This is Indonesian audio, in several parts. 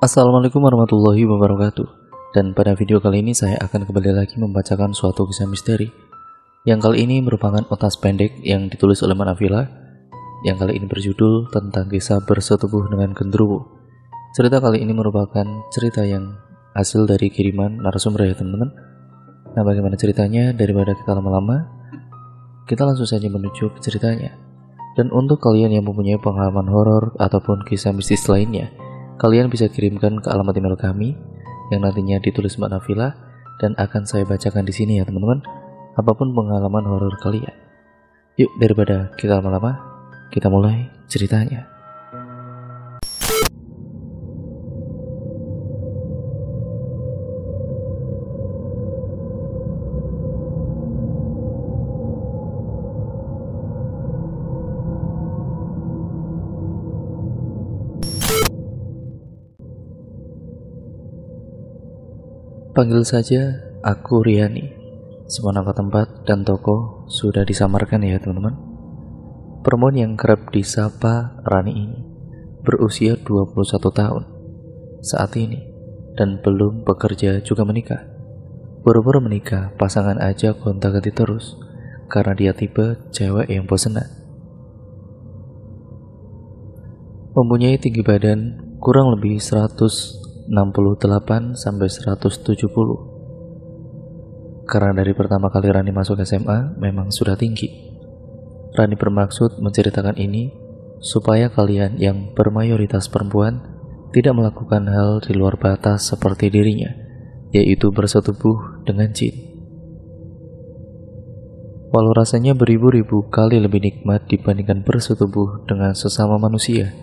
Assalamualaikum warahmatullahi wabarakatuh. Dan pada video kali ini saya akan kembali lagi membacakan suatu kisah misteri. Yang kali ini merupakan otas pendek yang ditulis oleh Manavila. Yang kali ini berjudul tentang kisah bersetubuh dengan gendruwo. Cerita kali ini merupakan cerita yang hasil dari kiriman narasumber ya teman-teman. Nah bagaimana ceritanya? Daripada kita lama-lama Kita langsung saja menuju ke ceritanya. Dan untuk kalian yang mempunyai pengalaman horor ataupun kisah mistis lainnya Kalian bisa kirimkan ke alamat email kami yang nantinya ditulis Mbak Nafila dan akan saya bacakan di sini ya teman-teman. Apa pun pengalaman horor kalian. Yuk daripada kita lama-lama, kita mulai ceritanya. Panggil saja aku Riani. Semua nama tempat dan toko sudah disamarkan ya teman-teman. Perempuan yang kerap disapa Rani ini berusia 21 tahun saat ini dan belum bekerja juga menikah. Buru-buru menikah, pasangan aja kontak ganti terus karena dia tipe cewek yang bosenan. Mempunyai tinggi badan kurang lebih 100 68 sampai 170. Karena dari pertama kali Rani masuk SMA memang sudah tinggi. Rani bermaksud menceritakan ini supaya kalian yang bermayoritas perempuan tidak melakukan hal di luar batas seperti dirinya, yaitu bersetubuh dengan jin. Walau rasanya beribu-ribu kali lebih nikmat dibandingkan bersetubuh dengan sesama manusia,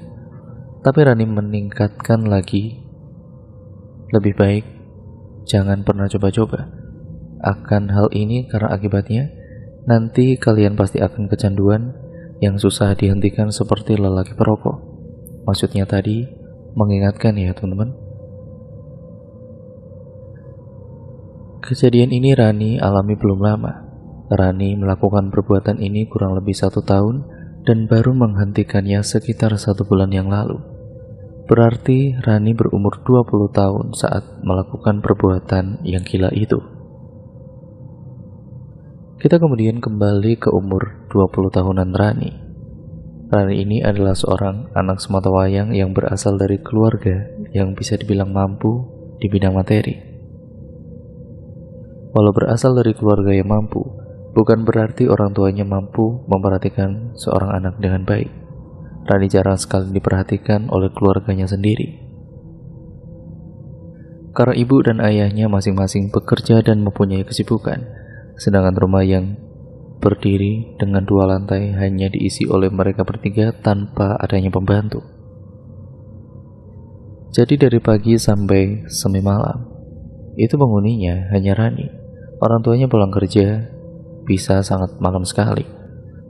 tapi Rani meningkatkan lagi lebih baik jangan pernah coba-coba akan hal ini karena akibatnya nanti kalian pasti akan kecanduan yang susah dihentikan seperti lelaki perokok. Maksudnya tadi mengingatkan ya teman-teman. Kejadian ini Rani alami belum lama. Rani melakukan perbuatan ini kurang lebih satu tahun dan baru menghentikannya sekitar satu bulan yang lalu. Berarti Rani berumur 20 tahun saat melakukan perbuatan yang gila itu. Kita kemudian kembali ke umur 20 tahunan Rani. Rani ini adalah seorang anak semata wayang yang berasal dari keluarga yang bisa dibilang mampu di bidang materi. Walau berasal dari keluarga yang mampu, bukan berarti orang tuanya mampu memperhatikan seorang anak dengan baik. Rani jarang sekali diperhatikan oleh keluarganya sendiri. Karena ibu dan ayahnya masing-masing bekerja dan mempunyai kesibukan, sedangkan rumah yang berdiri dengan dua lantai hanya diisi oleh mereka bertiga tanpa adanya pembantu. Jadi dari pagi sampai semi malam, itu penghuninya hanya Rani. Orang tuanya pulang kerja bisa sangat malam sekali.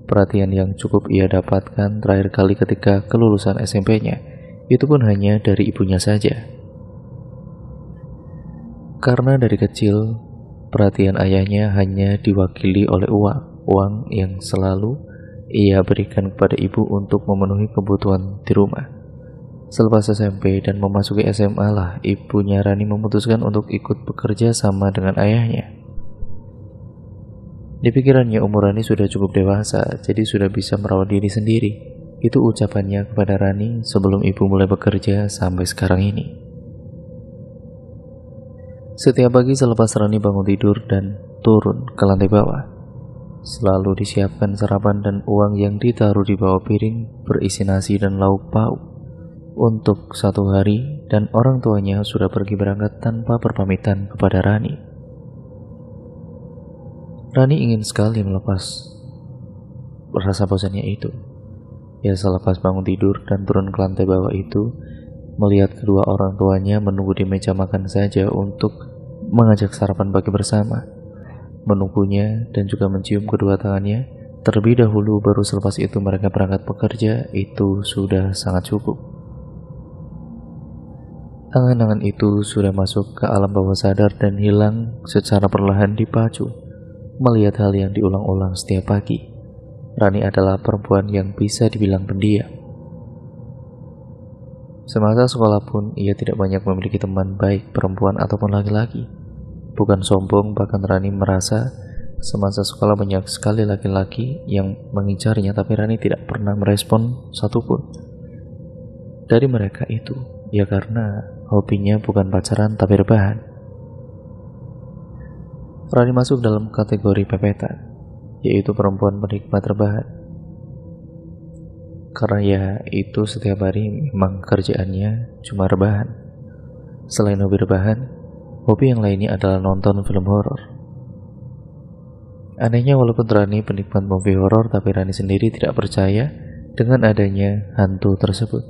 Perhatian yang cukup ia dapatkan terakhir kali ketika kelulusan SMP-nya, itu pun hanya dari ibunya saja. Karena dari kecil, perhatian ayahnya hanya diwakili oleh uang, uang yang selalu ia berikan kepada ibu untuk memenuhi kebutuhan di rumah. Selepas SMP dan memasuki SMA lah, ibunya Rani memutuskan untuk ikut bekerja sama dengan ayahnya. Di pikirannya umur Rani sudah cukup dewasa, jadi sudah bisa merawat diri sendiri. Itu ucapannya kepada Rani sebelum ibu mulai bekerja sampai sekarang ini. Setiap pagi selepas Rani bangun tidur dan turun ke lantai bawah, selalu disiapkan sarapan dan uang yang ditaruh di bawah piring berisi nasi dan lauk pauk untuk satu hari dan orang tuanya sudah pergi berangkat tanpa perpamitan kepada Rani. Rani ingin sekali melepas rasa bosannya itu. Ya selepas bangun tidur dan turun ke lantai bawah itu, melihat kedua orang tuanya menunggu di meja makan saja untuk mengajak sarapan pagi bersama. Menunggunya dan juga mencium kedua tangannya, terlebih dahulu baru selepas itu mereka berangkat bekerja, itu sudah sangat cukup. Angan-angan itu sudah masuk ke alam bawah sadar dan hilang secara perlahan dipacu melihat hal yang diulang-ulang setiap pagi. Rani adalah perempuan yang bisa dibilang pendiam. Semasa sekolah pun ia tidak banyak memiliki teman baik perempuan ataupun laki-laki. Bukan sombong, bahkan Rani merasa semasa sekolah banyak sekali laki-laki yang mengincarnya tapi Rani tidak pernah merespon satupun. Dari mereka itu, ya karena hobinya bukan pacaran tapi rebahan. Rani masuk dalam kategori pepetan, yaitu perempuan penikmat rebahan karena ya itu setiap hari memang kerjaannya cuma rebahan. Selain hobi rebahan, hobi yang lainnya adalah nonton film horor. Anehnya walaupun Rani penikmat movie horor, tapi Rani sendiri tidak percaya dengan adanya hantu tersebut.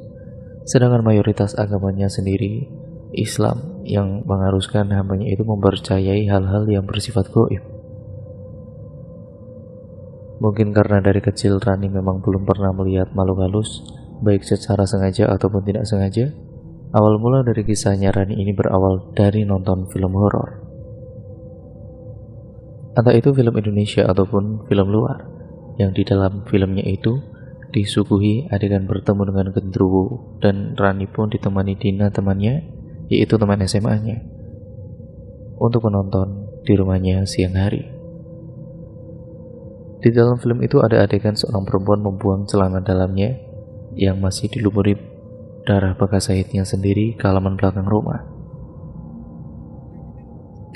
Sedangkan mayoritas agamanya sendiri Islam yang mengharuskan hambanya itu mempercayai hal-hal yang bersifat goib. Mungkin karena dari kecil Rani memang belum pernah melihat makhluk halus, baik secara sengaja ataupun tidak sengaja. Awal mula dari kisahnya Rani ini berawal dari nonton film horor. Entah itu film Indonesia ataupun film luar, yang di dalam filmnya itu disuguhi adegan bertemu dengan gendruwo dan Rani pun ditemani Dina temannya, yaitu teman SMA-nya, untuk menonton di rumahnya siang hari. Di dalam film itu ada adegan seorang perempuan membuang celana dalamnya yang masih dilumuri darah bekas haidnya sendiri ke halaman belakang rumah.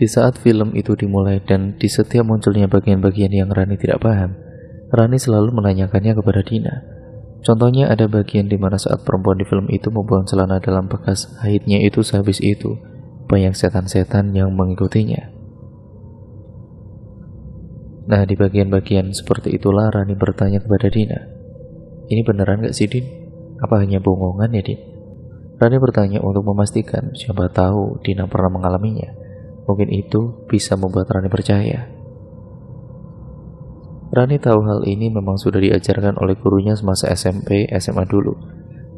Di saat film itu dimulai dan di setiap munculnya bagian-bagian yang Rani tidak paham, Rani selalu menanyakannya kepada Dina. Contohnya ada bagian di mana saat perempuan di film itu membuang celana dalam bekas haidnya itu sehabis itu, banyak setan-setan yang mengikutinya. Nah, di bagian-bagian seperti itulah Rani bertanya kepada Dina. Ini beneran gak sih, Din? Apa hanya bohongan ya, Din? Rani bertanya untuk memastikan siapa tahu Dina pernah mengalaminya. Mungkin itu bisa membuat Rani percaya. Rani tahu hal ini memang sudah diajarkan oleh gurunya semasa SMP, SMA dulu.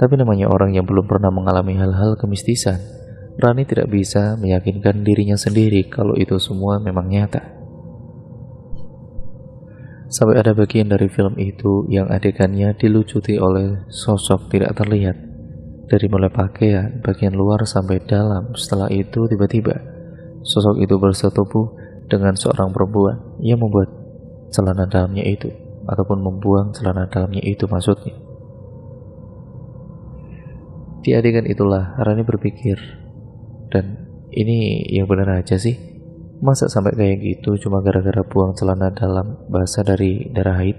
Tapi namanya orang yang belum pernah mengalami hal-hal kemistisan, Rani tidak bisa meyakinkan dirinya sendiri kalau itu semua memang nyata. Sampai ada bagian dari film itu yang adegannya dilucuti oleh sosok tidak terlihat. Dari mulai pakaian, bagian luar sampai dalam, setelah itu tiba-tiba sosok itu bersetubuh dengan seorang perempuan yang membuat celana dalamnya itu ataupun membuang celana dalamnya itu maksudnya. Di adegan itulah Rani berpikir dan ini yang benar aja sih Masa sampai kayak gitu cuma gara-gara buang celana dalam bahasa dari darah haid?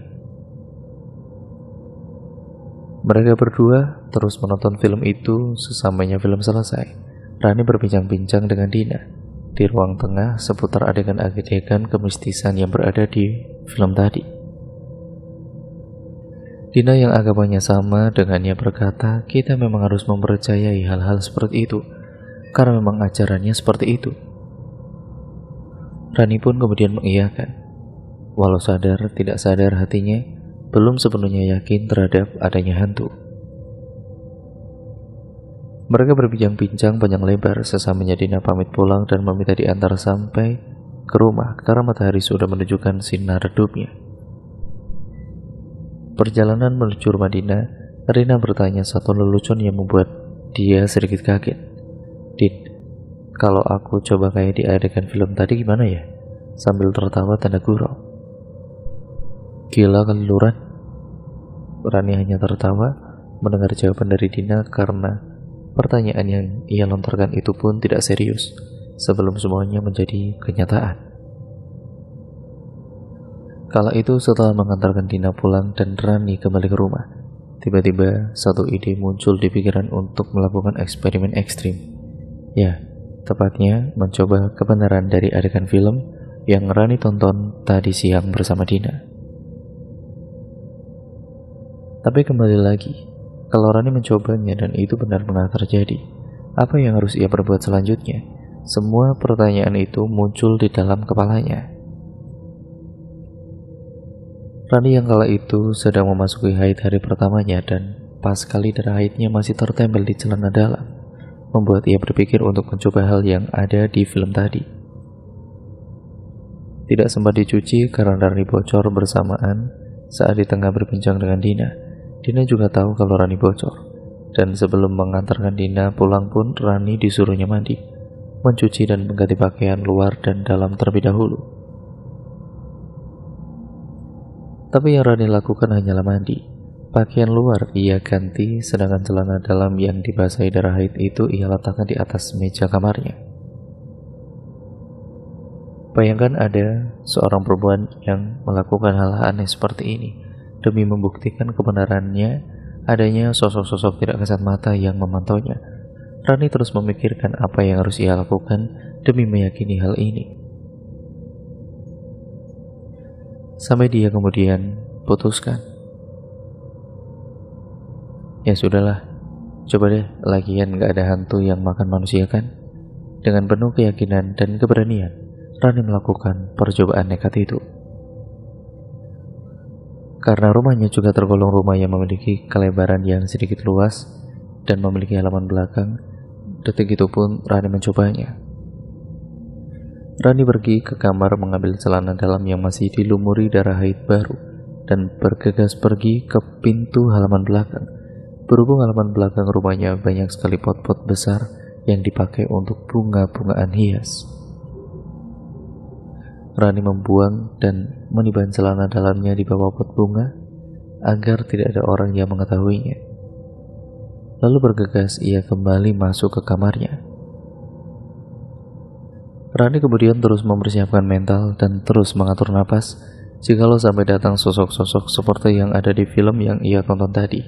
Mereka berdua terus menonton film itu sesamanya film selesai. Rani berbincang-bincang dengan Dina di ruang tengah seputar adegan-adegan kemistisan yang berada di film tadi. Dina yang agamanya sama dengannya berkata, kita memang harus mempercayai hal-hal seperti itu, karena memang ajarannya seperti itu. Rani pun kemudian mengiyakan. Walau sadar tidak sadar hatinya belum sepenuhnya yakin terhadap adanya hantu. Mereka berbincang-bincang panjang lebar sesamanya Dina pamit pulang dan meminta diantar sampai ke rumah karena matahari sudah menunjukkan sinar redupnya. Perjalanan menuju rumah Dina, Rina bertanya satu lelucon yang membuat dia sedikit kaget. Din, kalau aku coba kayak di adegan film tadi gimana ya? Sambil tertawa tanda gurau. Gila kali luran. Rani hanya tertawa mendengar jawaban dari Dina karena pertanyaan yang ia lontarkan itu pun tidak serius sebelum semuanya menjadi kenyataan. Kala itu setelah mengantarkan Dina pulang dan Rani kembali ke rumah, tiba-tiba satu ide muncul di pikiran untuk melakukan eksperimen ekstrim. Ya, tepatnya mencoba kebenaran dari adegan film yang Rani tonton tadi siang bersama Dina. Tapi kembali lagi, kalau Rani mencobanya dan itu benar-benar terjadi, apa yang harus ia perbuat selanjutnya? Semua pertanyaan itu muncul di dalam kepalanya. Rani yang kala itu sedang memasuki haid hari pertamanya dan pas sekali darah haidnya masih tertempel di celana dalam membuat ia berpikir untuk mencoba hal yang ada di film tadi. Tidak sempat dicuci karena Rani bocor bersamaan saat di tengah berbincang dengan Dina. Dina juga tahu kalau Rani bocor. Dan sebelum mengantarkan Dina pulang pun Rani disuruhnya mandi, mencuci dan mengganti pakaian luar dan dalam terlebih dahulu. Tapi yang Rani lakukan hanyalah mandi. Pakaian luar ia ganti, sedangkan celana dalam yang dibasahi darah haid itu ia letakkan di atas meja kamarnya. Bayangkan ada seorang perempuan yang melakukan hal aneh seperti ini demi membuktikan kebenarannya adanya sosok-sosok tidak kasat mata yang memantaunya. Rani terus memikirkan apa yang harus ia lakukan demi meyakini hal ini. Sampai dia kemudian putuskan Ya sudahlah, coba deh lagian gak ada hantu yang makan manusia kan? Dengan penuh keyakinan dan keberanian, Rani melakukan percobaan nekat itu. Karena rumahnya juga tergolong rumah yang memiliki kelebaran yang sedikit luas dan memiliki halaman belakang, detik itu pun Rani mencobanya. Rani pergi ke kamar mengambil celana dalam yang masih dilumuri darah haid baru dan bergegas pergi ke pintu halaman belakang Berhubung halaman belakang rumahnya banyak sekali pot-pot besar yang dipakai untuk bunga-bungaan hias. Rani membuang dan meniban celana dalamnya di bawah pot bunga agar tidak ada orang yang mengetahuinya. Lalu bergegas ia kembali masuk ke kamarnya. Rani kemudian terus mempersiapkan mental dan terus mengatur napas jikalau sampai datang sosok-sosok seperti yang ada di film yang ia tonton tadi.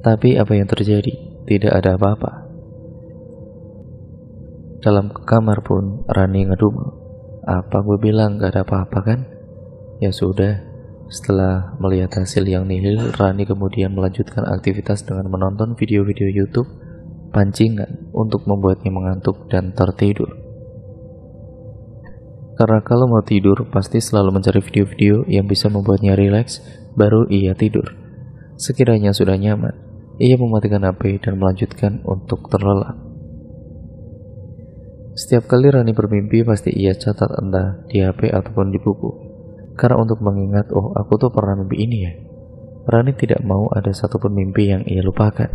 Tapi apa yang terjadi? Tidak ada apa-apa. Dalam kamar pun Rani ngedumel. Apa gue bilang gak ada apa-apa kan? Ya sudah, setelah melihat hasil yang nihil, Rani kemudian melanjutkan aktivitas dengan menonton video-video YouTube pancingan untuk membuatnya mengantuk dan tertidur. Karena kalau mau tidur, pasti selalu mencari video-video yang bisa membuatnya rileks, baru ia tidur. Sekiranya sudah nyaman, ia mematikan HP dan melanjutkan untuk terlelap. Setiap kali Rani bermimpi pasti ia catat entah di HP ataupun di buku. Karena untuk mengingat, oh aku tuh pernah mimpi ini ya. Rani tidak mau ada satupun mimpi yang ia lupakan.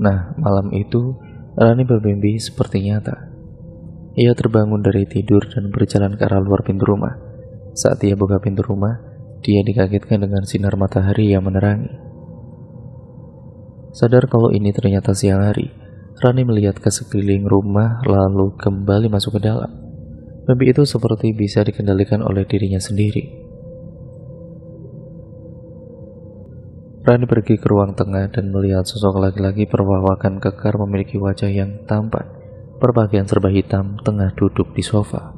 Nah, malam itu Rani bermimpi seperti nyata. Ia terbangun dari tidur dan berjalan ke arah luar pintu rumah. Saat ia buka pintu rumah, dia dikagetkan dengan sinar matahari yang menerangi. Sadar kalau ini ternyata siang hari, Rani melihat ke sekeliling rumah lalu kembali masuk ke dalam. Mimpi itu seperti bisa dikendalikan oleh dirinya sendiri. Rani pergi ke ruang tengah dan melihat sosok laki-laki perwawakan kekar memiliki wajah yang tampan, berpakaian serba hitam, tengah duduk di sofa.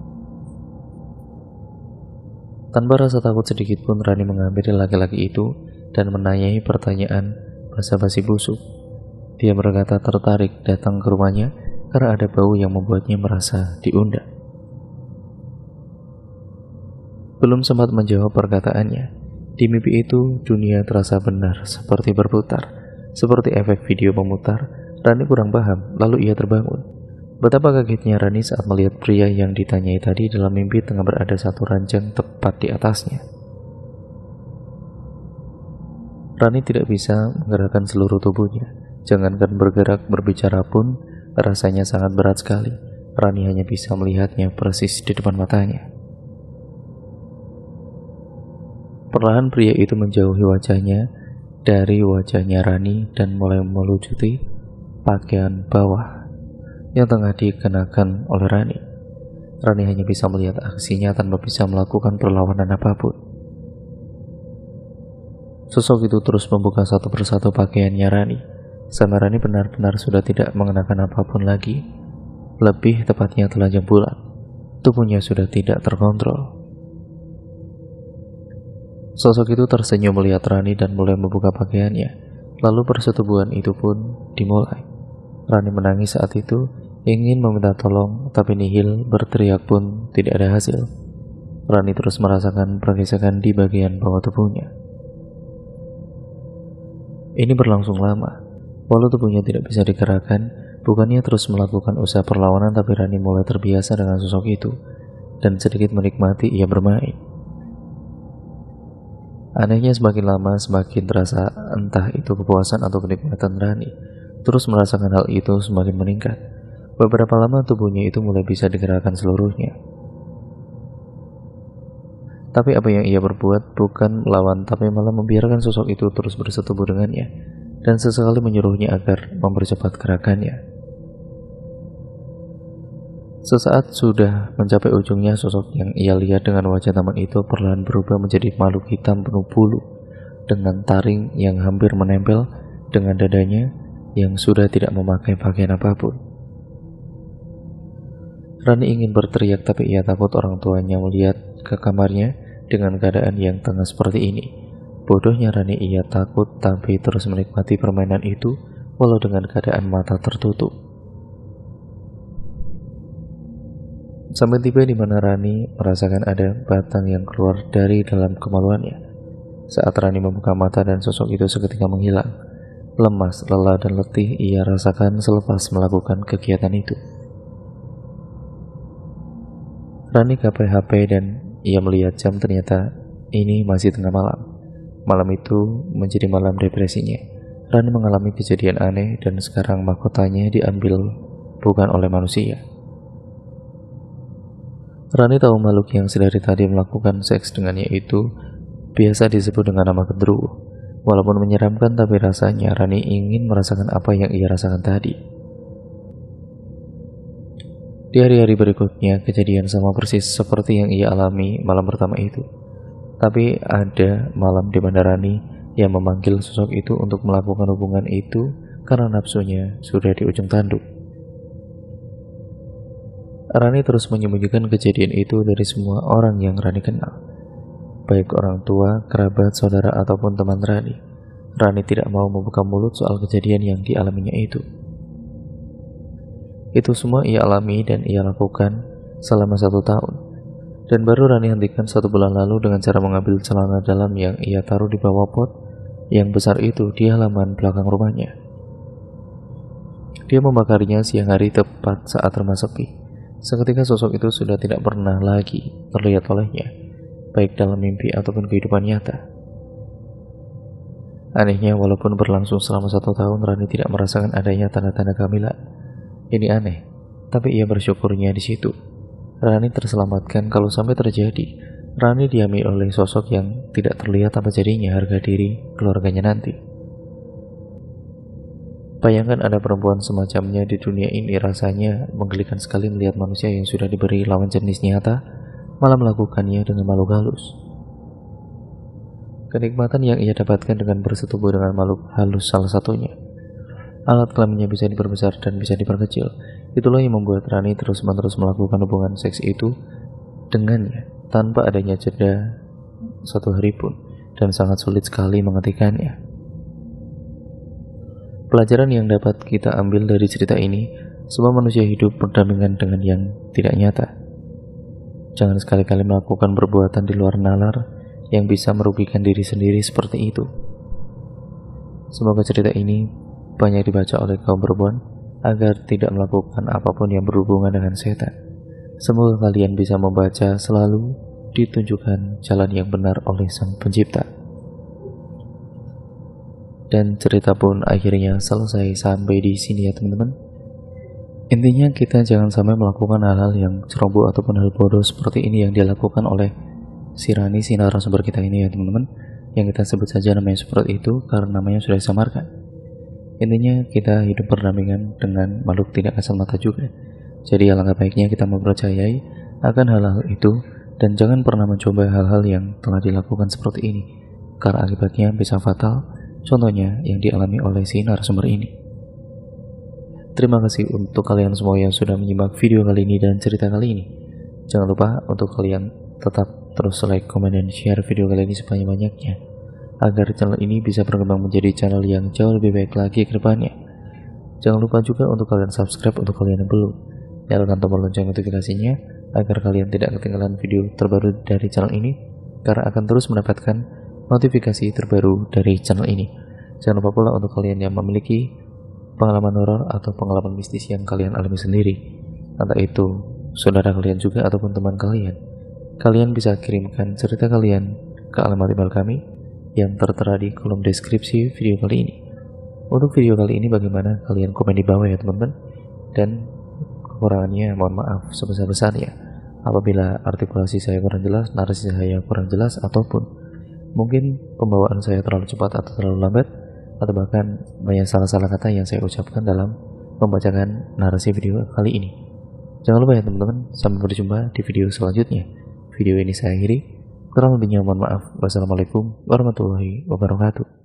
Tanpa rasa takut sedikit pun Rani mengambil laki-laki itu dan menanyai pertanyaan basa-basi busuk. Dia berkata tertarik datang ke rumahnya karena ada bau yang membuatnya merasa diundang. Belum sempat menjawab perkataannya, di mimpi itu dunia terasa benar seperti berputar, seperti efek video memutar. Rani kurang paham, lalu ia terbangun. Betapa kagetnya Rani saat melihat pria yang ditanyai tadi dalam mimpi tengah berada satu ranjang tepat di atasnya. Rani tidak bisa menggerakkan seluruh tubuhnya. Jangankan bergerak berbicara pun rasanya sangat berat sekali. Rani hanya bisa melihatnya persis di depan matanya. Perlahan pria itu menjauhi wajahnya dari wajahnya Rani dan mulai melucuti pakaian bawah yang tengah dikenakan oleh Rani. Rani hanya bisa melihat aksinya tanpa bisa melakukan perlawanan apa pun. Sosok itu terus membuka satu persatu pakaiannya Rani, sampai Rani benar-benar sudah tidak mengenakan apa pun lagi. Lebih tepatnya telanjang bulat, tubuhnya sudah tidak terkontrol. Sosok itu tersenyum melihat Rani dan mulai membuka pakaiannya. Lalu persetubuhan itu pun dimulai. Rani menangis saat itu Ingin meminta tolong, tapi Nihil berteriak pun tidak ada hasil. Rani terus merasakan pergesekan di bagian bawah tubuhnya. Ini berlangsung lama. Walau tubuhnya tidak bisa digerakkan, bukannya terus melakukan usaha perlawanan tapi Rani mulai terbiasa dengan sosok itu dan sedikit menikmati ia bermain. Anehnya semakin lama semakin terasa entah itu kepuasan atau kenikmatan Rani. Terus merasakan hal itu semakin meningkat. Beberapa lama tubuhnya itu mulai bisa digerakkan seluruhnya. Tapi apa yang ia berbuat bukan melawan tapi malah membiarkan sosok itu terus bersetubuh dengannya dan sesekali menyuruhnya agar mempercepat gerakannya. Sesaat sudah mencapai ujungnya sosok yang ia lihat dengan wajah taman itu perlahan berubah menjadi makhluk hitam penuh bulu dengan taring yang hampir menempel dengan dadanya yang sudah tidak memakai pakaian apa pun. Rani ingin berteriak tapi ia takut orang tuanya melihat ke kamarnya dengan keadaan yang tengah seperti ini. Bodohnya Rani ia takut tapi terus menikmati permainan itu walau dengan keadaan mata tertutup. Sampai tiba di mana Rani merasakan ada batang yang keluar dari dalam kemaluannya. Saat Rani membuka mata dan sosok itu seketika menghilang. Lemas, lelah, dan letih ia rasakan selepas melakukan kegiatan itu. Rani KP HP dan ia melihat jam ternyata ini masih tengah malam. Malam itu menjadi malam depresinya. Rani mengalami kejadian aneh dan sekarang mahkotanya diambil bukan oleh manusia. Rani tahu makhluk yang sedari tadi melakukan seks dengannya itu biasa disebut dengan nama gendruwo. Walaupun menyeramkan tapi rasanya Rani ingin merasakan apa yang ia rasakan tadi. Di hari-hari berikutnya kejadian sama persis seperti yang ia alami malam pertama itu. Tapi ada malam di mana Rani yang memanggil sosok itu untuk melakukan hubungan itu karena nafsunya sudah di ujung tanduk. Rani terus menyembunyikan kejadian itu dari semua orang yang Rani kenal, baik orang tua, kerabat, saudara, ataupun teman Rani. Rani tidak mau membuka mulut soal kejadian yang dialaminya itu. Itu semua ia alami dan ia lakukan selama satu tahun. Dan baru Rani hentikan satu bulan lalu dengan cara mengambil celana dalam yang ia taruh di bawah pot yang besar itu di halaman belakang rumahnya. Dia membakarnya siang hari tepat saat rumah sepi. Seketika sosok itu sudah tidak pernah lagi terlihat olehnya, baik dalam mimpi ataupun kehidupan nyata. Anehnya, walaupun berlangsung selama satu tahun, Rani tidak merasakan adanya tanda-tanda kehamilan. Ini aneh, tapi ia bersyukurnya di situ. Rani terselamatkan kalau sampai terjadi. Rani diambil oleh sosok yang tidak terlihat apa jadinya harga diri keluarganya nanti. Bayangkan ada perempuan semacamnya di dunia ini rasanya menggelikan sekali melihat manusia yang sudah diberi lawan jenis nyata malah melakukannya dengan makhluk halus. Kenikmatan yang ia dapatkan dengan bersetubuh dengan makhluk halus salah satunya. Alat kelaminnya bisa diperbesar dan bisa diperkecil. Itulah yang membuat Rani terus-menerus melakukan hubungan seks itu dengannya tanpa adanya jeda satu hari pun dan sangat sulit sekali menghentikannya. Pelajaran yang dapat kita ambil dari cerita ini, semua manusia hidup berdampingan dengan yang tidak nyata. Jangan sekali-kali melakukan perbuatan di luar nalar yang bisa merugikan diri sendiri seperti itu. Semoga cerita ini banyak dibaca oleh kaum perempuan agar tidak melakukan apa pun yang berhubungan dengan setan. Semoga kalian bisa membaca selalu ditunjukkan jalan yang benar oleh Sang Pencipta dan cerita pun akhirnya selesai sampai di sini ya teman-teman. Intinya kita jangan sampai melakukan hal-hal yang ceroboh ataupun hal bodoh seperti ini yang dilakukan oleh si Rani si narasumber kita ini ya teman-teman. Yang kita sebut saja namanya seperti itu karena namanya sudah disamarkan. Intinya kita hidup berdampingan dengan makhluk tidak kasat mata juga. Jadi alangkah baiknya kita mempercayai akan hal-hal itu dan jangan pernah mencoba hal-hal yang telah dilakukan seperti ini karena akibatnya bisa fatal Contohnya yang dialami oleh si narasumber ini. Terima kasih untuk kalian semua yang sudah menyimak video kali ini dan cerita kali ini. Jangan lupa untuk kalian tetap terus like, komen, dan share video kali ini sebanyak-banyaknya agar channel ini bisa berkembang menjadi channel yang jauh lebih baik lagi ke depannya. Jangan lupa juga untuk kalian subscribe untuk kalian yang belum. Nyalakan tombol lonceng notifikasinya agar kalian tidak ketinggalan video terbaru dari channel ini karena akan terus mendapatkan notifikasi terbaru dari channel ini. Jangan lupa pula untuk kalian yang memiliki pengalaman horor atau pengalaman mistis yang kalian alami sendiri, entah itu saudara kalian juga ataupun teman kalian. Kalian bisa kirimkan cerita kalian ke alamat email kami yang tertera di kolom deskripsi video kali ini. Untuk video kali ini bagaimana kalian komen di bawah ya teman-teman. Dan kekurangannya mohon maaf sebesar-besarnya apabila artikulasi saya kurang jelas, narasi saya kurang jelas ataupun mungkin pembawaan saya terlalu cepat atau terlalu lambat atau bahkan banyak salah-salah kata yang saya ucapkan dalam membacakan narasi video kali ini. Jangan lupa ya teman-teman, sampai berjumpa di video selanjutnya. Video ini saya akhiri. Kurang lebihnya mohon maaf. Wassalamualaikum warahmatullahi wabarakatuh.